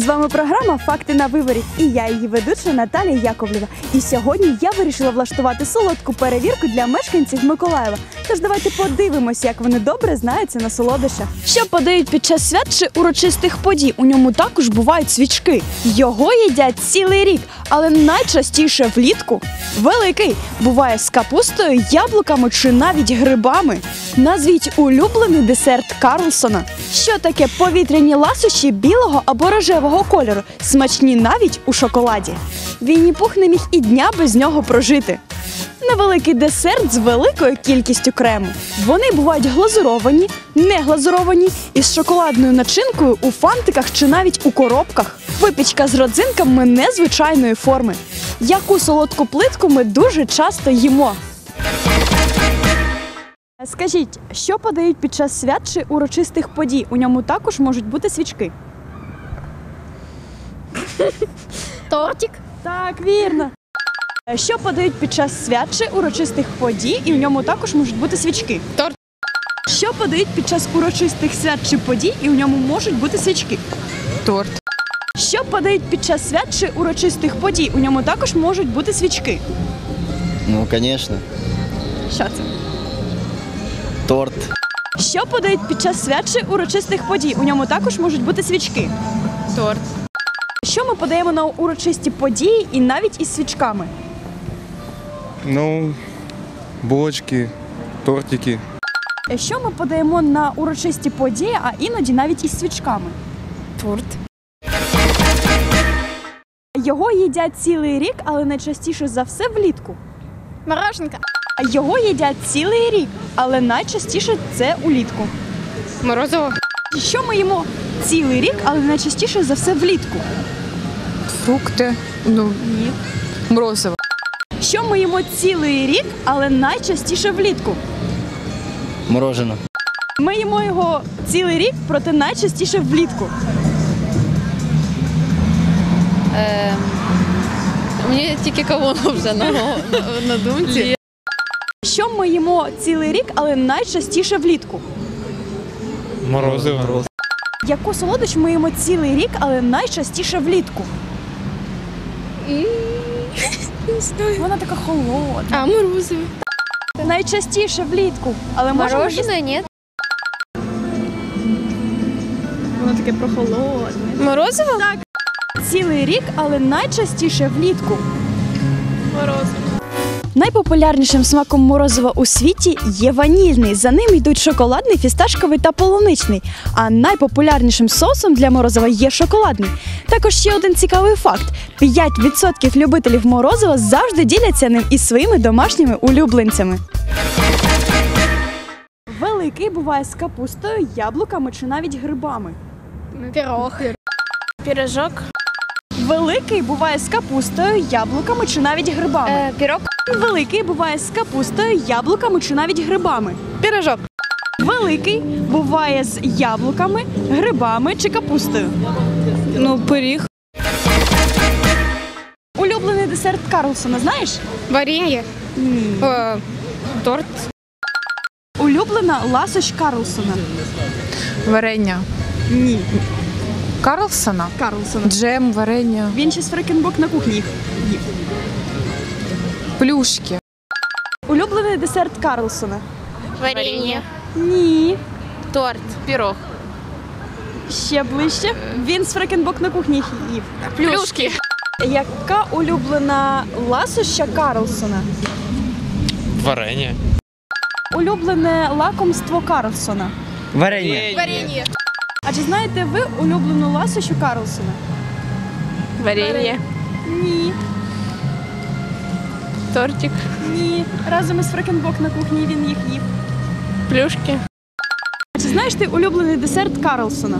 З вами програма Факти на виборі і я її ведуча Наталія Яковлєва. І сьогодні я вирішила влаштувати солодку перевірку для мешканців Миколаєва. Тож давайте подивимось, як вони добре знаються на солодощах. Що подають під час свят чи урочистих подій? У ньому також бувають свічки. Його їдять цілий рік, але найчастіше влітку. Великий буває з капустою, яблуками чи навіть грибами. Назвіть улюблений десерт Карлсона. Що таке повітряні ласощі білого або рожевого кольору, смачні навіть у шоколаді. Вінні Пух не міг і дня без нього прожити. Невеликий десерт з великою кількістю крему. Вони бувають глазуровані, не глазуровані із шоколадною начинкою у фантиках чи навіть у коробках. Випічка з родзинками незвичайної форми. Яку солодку плитку ми дуже часто їмо. Скажіть, що подають під час свят чи урочистих подій? У ньому також можуть бути свічки. Тортик. Так, вірно. Що подають під час свят чи урочистих подій, і в ньому також можуть бути свічки. Торт. Що подають під час урочистих свят чи подій, і в ньому можуть бути свічки. Торт. Що подають під час свят чи урочистих подій, у ньому також можуть бути свічки. Ну, конечно. Що це? Торт. Що подають під час свят чи урочистих подій? У ньому також можуть бути свічки. Торт. Що ми подаємо на урочисті події і навіть із свічками? Ну, булочки, тортики. Що ми подаємо на урочисті події, а іноді навіть із свічками? Торт. Його їдять цілий рік, але найчастіше за все влітку. Мороженка. Його їдять цілий рік, але найчастіше це улітку. Морозиво. Що ми їмо цілий рік, але найчастіше за все влітку? Фрукти. Ну, Ні. морозиво. Що ми їмо цілий рік, але найчастіше влітку? Морожено. Ми їмо його цілий рік, проте найчастіше влітку. Мені тільки кавун вже на, на, на думці. Що ми їмо цілий рік, але найчастіше влітку? Морозиво. Яку солодощ ми їмо цілий рік, але найчастіше влітку? Вона така холодна. А, морозиво. Найчастіше влітку, але їсти. Мороженое нет. Воно таке прохолодне. Морозиво? Так. Цілий рік, але найчастіше влітку. Морозиво. Найпопулярнішим смаком морозива у світі є ванільний. За ним йдуть шоколадний, фісташковий та полуничний. А найпопулярнішим соусом для морозива є шоколадний. Також ще один цікавий факт: 5% любителів морозива завжди діляться ним із своїми домашніми улюбленцями. Великий буває з капустою, яблуками чи навіть грибами. Пирог. Пирожок. Великий буває з капустою, яблуками чи навіть грибами. Э, пирог. Великий буває з капустою, яблуками чи навіть грибами. Пирожок. Великий буває з яблуками, грибами чи капустою. Ну, пиріг. Улюблений десерт Карлсона, знаєш? Варенье. Торт. Улюблена ласощ Карлсона. Варення. Ні, Карлсона. Карлсона. Джем, варення. Він ще з фрекенбок на кухні їх їв. Плюшки. Улюблений десерт Карлсона. Варенье. Ні. Торт. Пірог. Ще ближче. Він з фрекенбок на кухні їх їв. Плюшки. Яка улюблена ласоща Карлсона? Варення. Улюблене лакомство Карлсона. Варенье. Варенье. А чи знаєте ви улюблену ласощу Карлсона? Варенье. Ні. Тортик. Ні. Разом із фрекенбок на кухні він їх їв. Плюшки. А чи знаєш ти улюблений десерт Карлсона?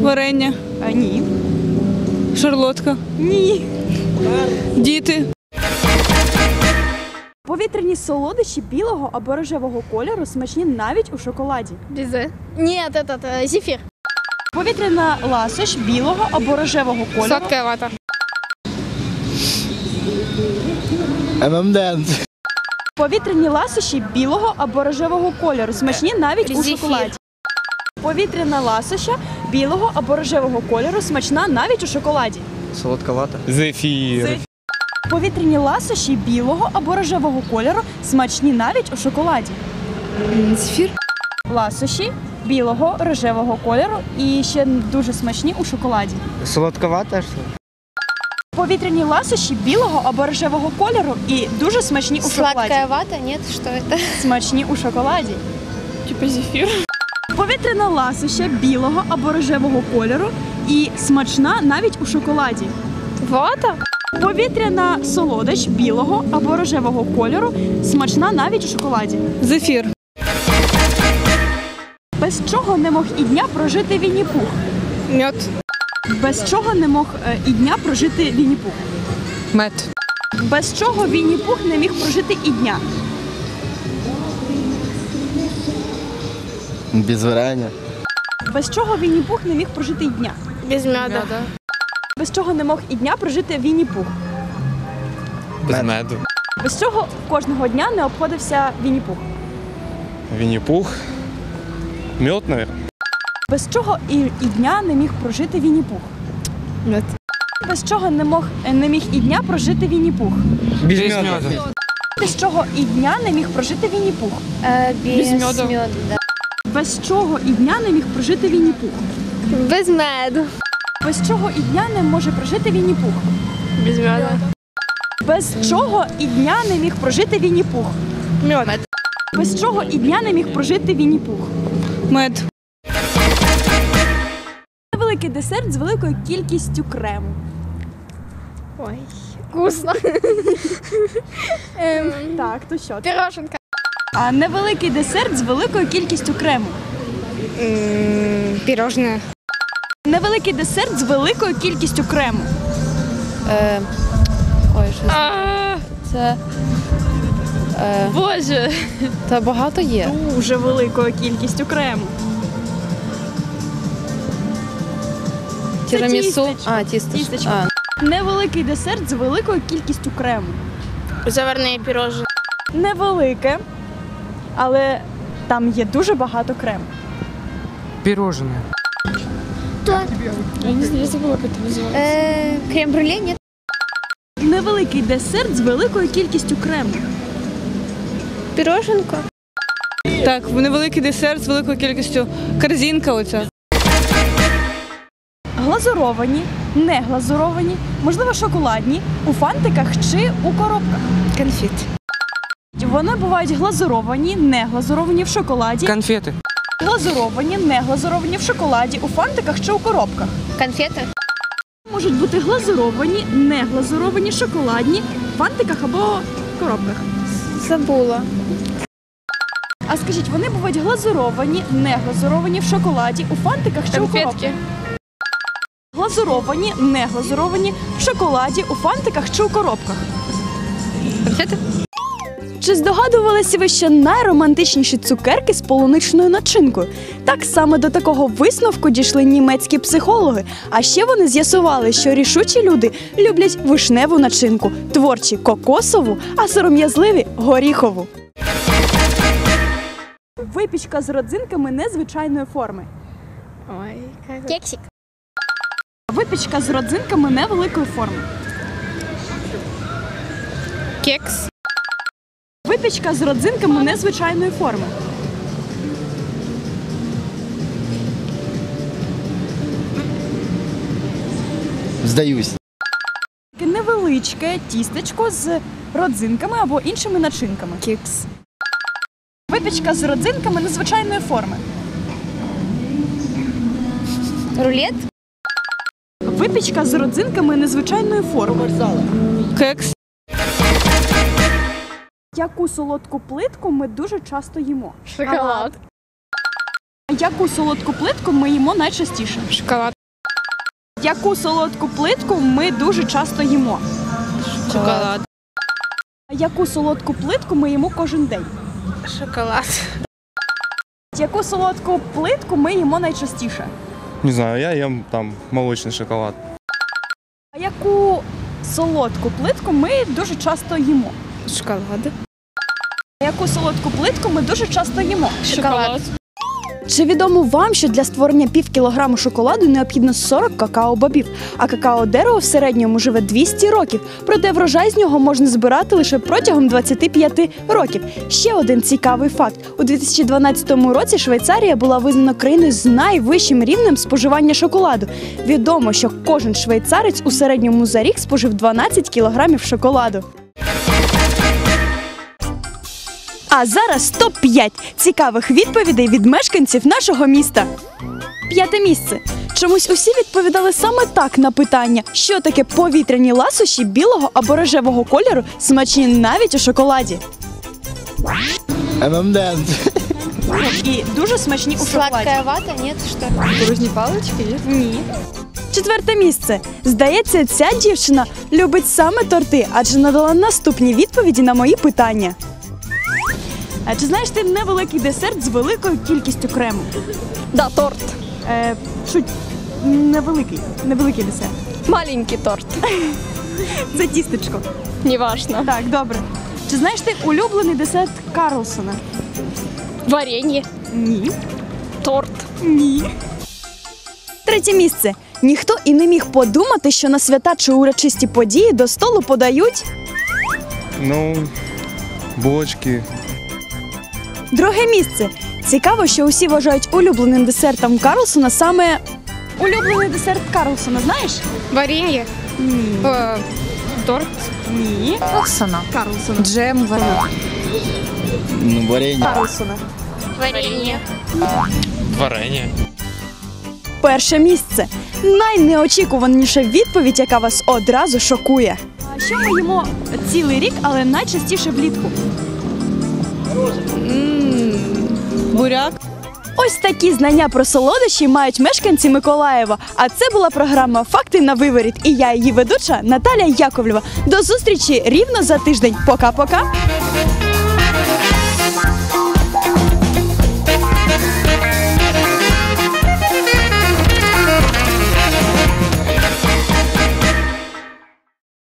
Варення. А, ні. Шарлотка. Ні. Діти. Повітряні солодощі білого або рожевого кольору смачні навіть у шоколаді. Нет, этот, э, зефир. Повітряна ласощ білого або рожевого кольору. Сладкая вата. ММДН. Повітряні ласощі білого або рожевого кольору смачні навіть у Зефір. шоколаді. Повітряна ласоща білого або рожевого кольору смачна навіть у шоколаді. Солодковато. Зефір. Зефір. Повітряні ласощі білого або рожевого кольору смачні навіть у шоколаді. Зефір. Ласощі білого рожевого кольору і ще дуже смачні у шоколаді. Солодковато, що? Повітряні ласощі білого або рожевого кольору і дуже смачні у шоколаді. Сладкая вата? Нет, что это? Смачні у шоколаді. Типа зефір. Повітряна ласоща білого або рожевого кольору і смачна навіть у шоколаді. Вата? Повітряна солодощ білого або рожевого кольору смачна навіть у шоколаді. Зефір. Без чого не мог і дня прожити Вінні-Пух? Мед. Без чого не мог е, і дня прожити Вінні-Пух? Мед. Без чого Вінні-Пух не міг прожити і дня? Без варення. Без чого Вінні-Пух не міг прожити і дня? Без меда. Без чого не мог і дня прожити Вінні-Пух? Без меду. Без чого кожного дня не обходився Вінні-Пух? Вінні-Пух. Мед, наверное. Без чого і, і дня не міг прожити Вінні-Пух? Мед. Без чого не мог не міг і дня прожити Вінні-Пух? Без меду. Без чого і дня не міг прожити Вінні-Пух? Э, без меда. меда, да. Без чого і дня не міг прожити Вінні-Пух? Без меду. Без чого і дня не може прожити Вінні-Пух? Без меда. Без чого і дня не міг прожити Вінні-Пух? Мед. Без чого і дня не міг прожити Вінні-Пух? Мед. Невеликий десерт з великою кількістю крему. Ой, вкусно. Эм, Так, то що? Пироженка. А невеликий десерт з великою кількістю крему. Пірожне. Невеликий десерт з великою кількістю крему. Е, ой, що це? Е, Боже. та багато є. Дуже великою кількістю крему. Тірамісу. тістечко. А, тістечко. Тістечко. А, Невеликий десерт з великою кількістю крему. Заварные пирожные. Невелике, але там є дуже багато крему. Пирожное. Э, крем-брюле? Нет. Невеликий десерт з великою кількістю крему. Пироженка. Так, невеликий десерт з великою кількістю. Корзинка оця. Глазуровані, не глазуровані, можливо, шоколадні, у фантиках чи у коробках. конфет. Вони бувають глазуровані, не глазуровані в шоколаді, Конфеты. глазуровані, не глазуровані в шоколаді, у фантиках чи у коробках. Конфеты. Можуть бути глазуровані, не глазуровані, шоколадні, в фантиках або коробках. Забула. А скажіть, вони бувають глазуровані, не глазуровані в шоколаді, у фантиках чи у коробці? Глазуровані, не глазуровані в шоколаді, у фантиках чи у коробках. Конфети? Чи здогадувалися ви, що найромантичніші цукерки з полуничною начинкою? Так саме до такого висновку дійшли німецькі психологи. А ще вони з'ясували, що рішучі люди люблять вишневу начинку, творчі кокосову, а сором'язливі горіхову. Випічка з родзинками незвичайної форми. Ой. Кексик. Випічка з родзинками невеликої форми. Кекс. Випічка з родзинками незвичайної форми. Здаюсь. Таке невеличке тістечко з родзинками або іншими начинками. Кікс. Випічка з родзинками незвичайної форми. Рулет. Випічка з родзинками незвичайної форми. Кекс. Яку солодку плитку ми дуже часто їмо? Шоколад. Яку солодку плитку ми їмо найчастіше? Шоколад. Яку солодку плитку ми дуже часто їмо? Шоколад. Яку солодку плитку ми їмо кожен день? Шоколад. Яку солодку плитку ми їмо найчастіше? Не знаю, я ем там молочный шоколад. А яку солодку плитку ми дуже часто їмо? Шоколад. Яку солодку плитку ми дуже часто їмо? Шоколад. Чи відомо вам, що для створення пів кілограму шоколаду необхідно 40 какао-бобів, а какао-дерево в середньому живе 200 років, проте врожай з нього можна збирати лише протягом 25 років. Ще один цікавий факт: у 2012 році Швейцарія була визнана країною з найвищим рівнем споживання шоколаду. Відомо, що кожен швейцарець у середньому за рік спожив 12 кілограмів шоколаду. А зараз топ-5 цікавих відповідей від мешканців нашого міста. П'яте місце. Чомусь усі відповідали саме так на питання, що таке повітряні ласощі білого або рожевого кольору, смачні навіть у шоколаді. ММД. І дуже смачні у шоколаді. Сладкая вата? Нет, что ли? Дорожні палички є? Ні. Четверте місце. Здається, ця дівчина любить саме торти, адже надала наступні відповіді на мої питання. А чи знаєш ти невеликий десерт з великою кількістю крему? Да, торт. Е, шуть, невеликий, невеликий десерт. Маленький торт. Це тістечко. Неважно. Так, добре. Чи знаєш ти улюблений десерт Карлсона? Варенье. Ні. Торт. Ні. Третє місце. Ніхто і не міг подумати, що на свята чи урочисті події до столу подають. Ну, булочки. Друге місце. Цікаво, що усі вважають улюбленим десертом Карлсона саме. Улюблений десерт Карлсона, знаєш? Варенье. Ні. Э, торт. Ні. Карлсона. Карлсона. Джем варенье. Ну, варенье. Карлсона. Варенье. Варення. Перше місце. Найнеочікуваніша відповідь, яка вас одразу шокує. А що ми їмо цілий рік, але найчастіше влітку? Буряк. Ось такі знання про солодощі мають мешканці Миколаєва. А це була програма Факти на виворіт. І я її ведуча Наталя Яковлєва. До зустрічі рівно за тиждень. Пока-пока.